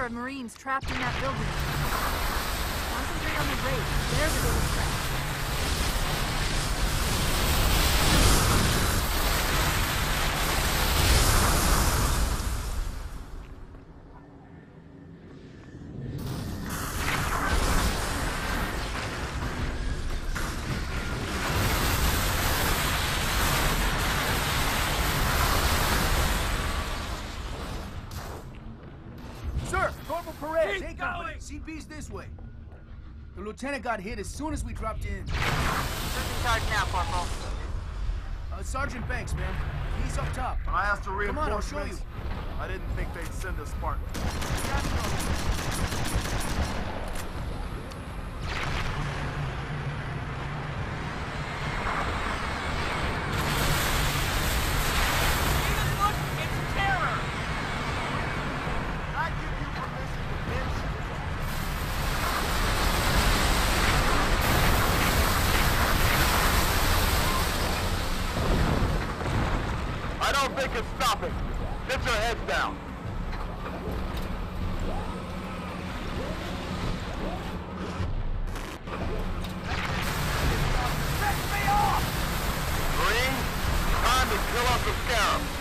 number of Marines trapped in that building. Concentrate on the raid. They're the biggest threat. Keep A Company. CP's this way. The lieutenant got hit as soon as we dropped in. Who's in charge now, Corporal? Uh, Sergeant Banks, man. He's up top. I asked for Come on, I'll show you. I didn't think they'd send a Spartan. I give you permission to bitch. I don't think it's stopping. Get your heads down. Green, time to kill off the scarab.